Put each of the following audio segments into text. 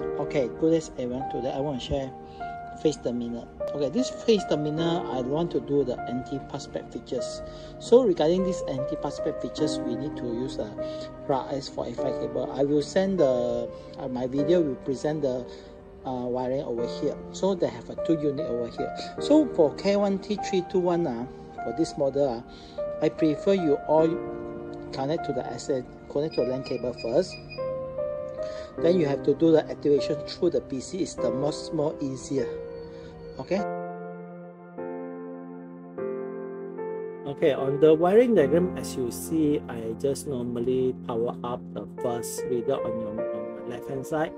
Okay, good as everyone. Today I want to share face terminal. Okay, this face terminal I want to do the anti-passback features. So regarding this anti-passback features, we need to use a RS485 cable. I will send the uh, my video will present the uh, wiring over here. So they have a two unit over here. So for K1T321 uh, for this model, uh, I prefer you all connect to the asset, connect to the LAN cable first then you have to do the activation through the PC is the most more easier. Okay? Okay on the wiring diagram as you see I just normally power up the first reader on your on the left hand side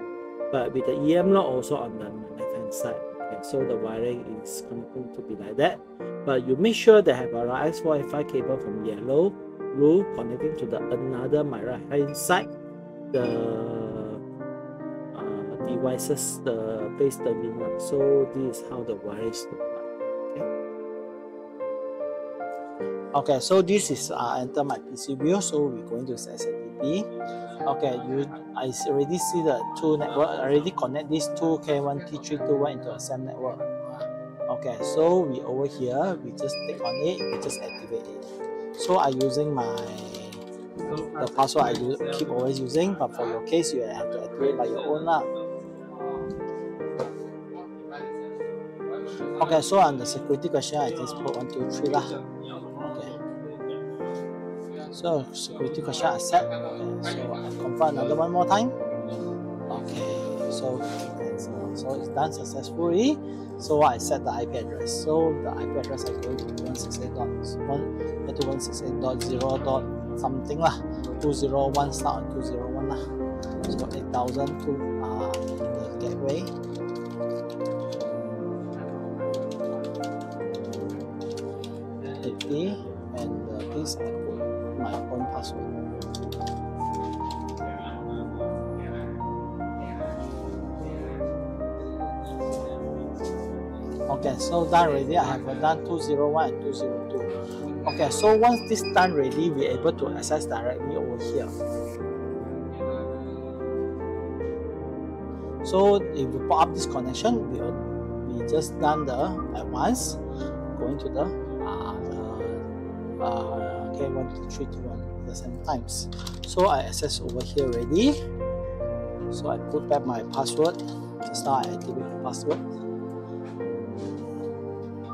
but with the EM lock also on the left hand side. Okay so the wiring is going to be like that. But you make sure they have a RS485 cable from yellow blue connecting to the another my right hand side the devices the base terminal. So this is how the wires look like okay? Okay so this is uh, enter my pc view. So we're going to SADP. okay you i already see the two network already connect these two k1 t321 into a same network. Okay so we over here we just click on it we just activate it. So i'm using my the password I use, keep always using, but for your case, you have to activate by your own lah. Okay, so on the security question, I just put one, two, three lah. Okay. So security question set. Okay, so I confirm another one more time. Okay, so so it's done successfully. So I set the IP address. So the IP address is going to be 168.1 something lah. 201 start on 201 lah. So 8000 to uh, the gateway. 50 and uh, please I put my own password. Okay, so done already. I have done 201 and 202. Okay, so once this done ready, we're able to access directly over here. So if we put up this connection, we we just done the advance going to the uh, K1 to 3 to 1 at the same times. So I access over here ready So I put back my password. Just now I activate the password.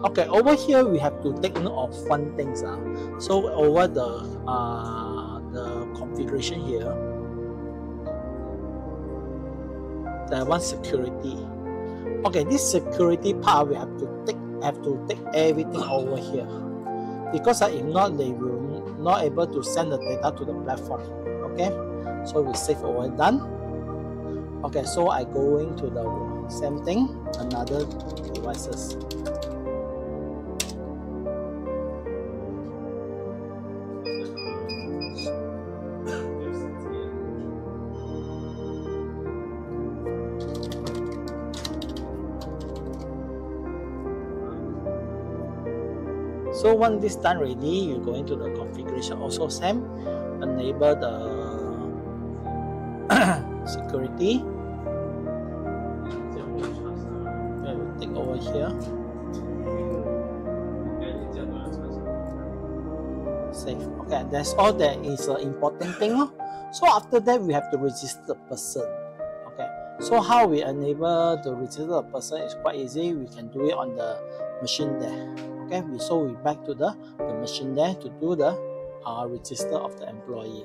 Okay, over here we have to take note of one thing. Uh. So over the uh, the configuration here, there one security. Okay, this security part we have to take have to take everything over here because uh, if not they will not able to send the data to the platform okay so we save over done okay so I going to the same thing another devices So once this done ready, you go into the configuration also same, enable the security. We take over here. Save. Okay, that's all that is an important thing. So after that, we have to register the person. Okay, so how we enable to register the person is quite easy. We can do it on the machine there okay we so we back to the, the machine there to do the uh, register of the employee.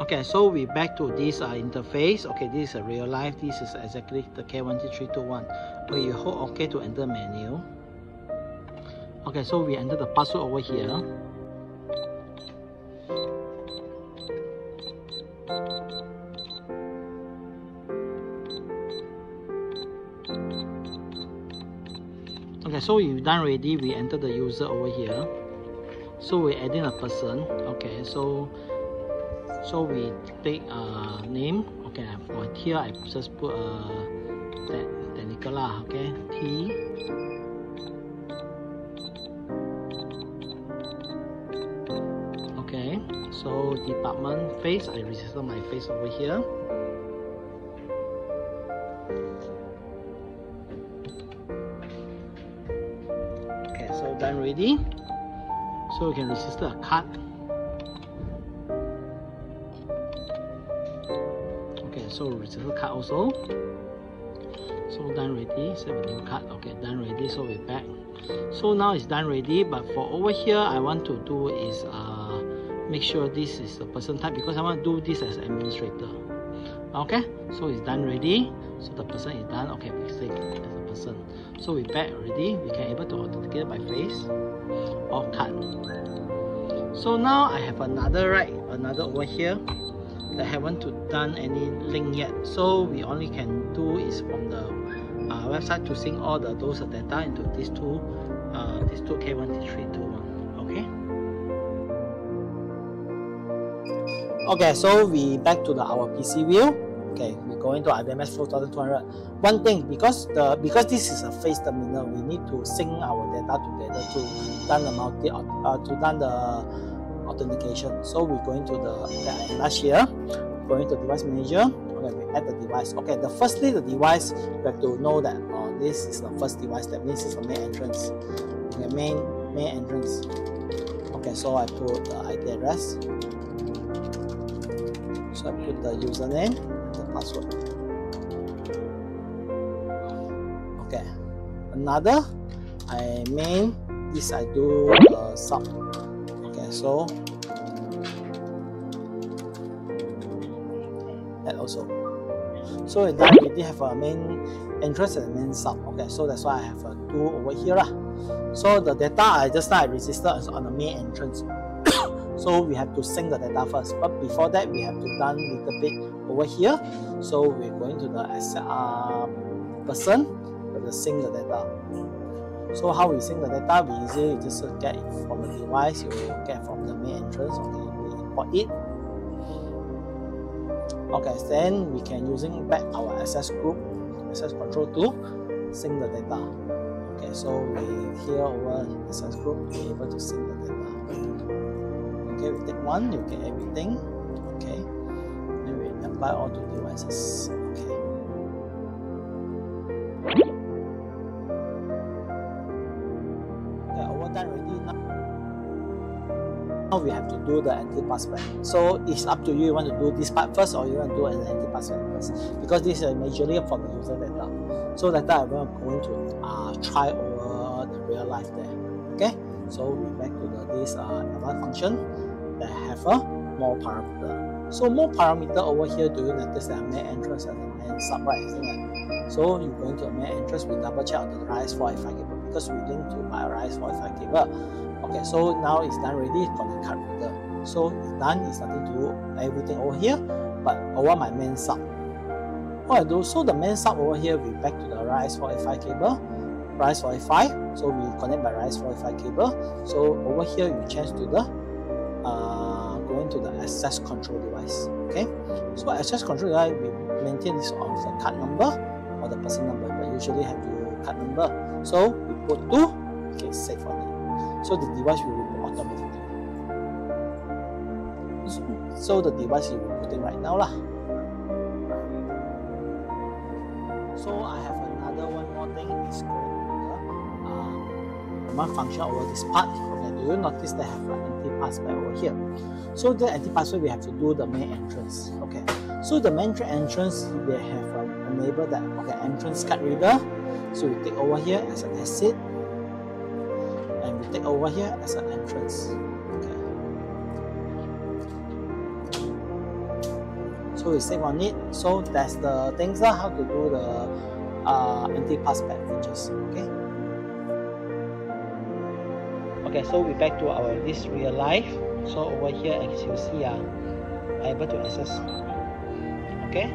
Okay so we back to this uh, interface. Okay this is a real life. This is exactly the k1t321 okay you hold ok to enter menu. Okay so we enter the password over here okay so we've done already. We enter the user over here. So we're adding a person. Okay so so we take a name. Okay for here I just put uh, a technical lah. Okay T. Okay so department face. I register my face over here already. So we can register a card. Okay, so register card also. So done ready, save a new card. Okay, done ready, so we're back. So now it's done ready, but for over here, I want to do is uh, make sure this is the person type because I want to do this as administrator. Okay, so it's done ready. So the person is done. Okay, a person. So we back already. We can able to authenticate by face or card. So now I have another right, another over here that haven't to done any link yet. So we only can do is from the uh, website to sync all the those data into these two, uh, these two K1, T3, 2, 1. Okay. Okay, so we back to the our PC view. Okay, we go into iVMS 4200. One thing, because the because this is a face terminal, we need to sync our data together to done the multi uh, to done the authentication. So we're going to the okay, last year, going to device manager. Okay, we add the device. Okay, the firstly the device we have to know that oh, this is the first device. That means it's the main entrance. Okay, main main entrance. Okay, so I put the IP address. I put the username and the password. Okay. Another, I main this I do uh, sub. Okay, so that also. So in that we did have a main entrance and main sub. Okay, so that's why I have a two over here. Lah. So the data I just I registered is on the main entrance. So we have to sync the data first. But before that, we have to done a little bit over here. So we're going to the uh, person, to sync the data. So how we sync the data, we easily just get it from the device, you get from the main entrance, okay, we import it. Okay, then we can using back our access group, access control to sync the data. Okay, so we here over access group, we're able to sync okay we take one you get everything okay? Then we apply all the devices okay? Okay over done already now now we have to do the anti-passback so it's up to you you want to do this part first or you want to do an anti-passback first? Because this is majorly for the user data. So that I'm going to uh, try over the real life there okay so we back to the, this uh, advanced function that have a more parameter. So more parameter over here, do you notice that main entrance and the main sub right, it? So you go into a main entrance, we double check on the RS-485 cable because we link to my RS-485 cable. Okay, so now it's done ready for the card reader. So it's done, it's starting to do everything over here, but over my main sub. What I do, so the main sub over here, we back to the RS-485 cable, RS-485, so we connect by RS-485 cable. So over here, you change to the uh, going to the access control device. Okay, so access control device we maintain this of the card number or the person number, but usually have your card number. So we put two, okay, save on it. So the device will reboot automatically. So, the device is rebooting right now lah. So I have one function over this part. Do you notice they have an anti-passback over here? So the anti-passback we have to do the main entrance. Okay, so the main entrance they have a neighbor that okay entrance card reader. So we take over here as an exit, and we take over here as an entrance. Okay. So we save on it. So that's the things uh, how to do the uh, anti-passback features. Okay. Okay, so we back to our this real life. So over here, as you see, uh, I'm able to access. Okay,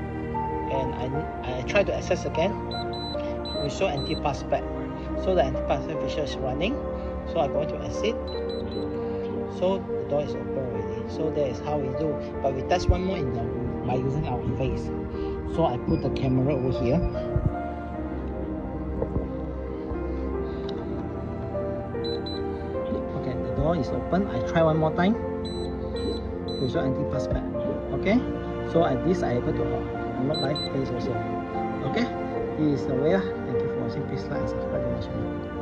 and I I try to access again. We show anti-passback. So the anti-passback feature is running. So I'm going to exit. So the door is open already. So that is how we do. But we test one more in the, by using our face. So I put the camera over here. Door is open. I try one more time. We show anti-passback. Okay, so at this I able to uh, unlock my face also. Okay, this is the way. Thank you for watching. Please like and subscribe to my channel.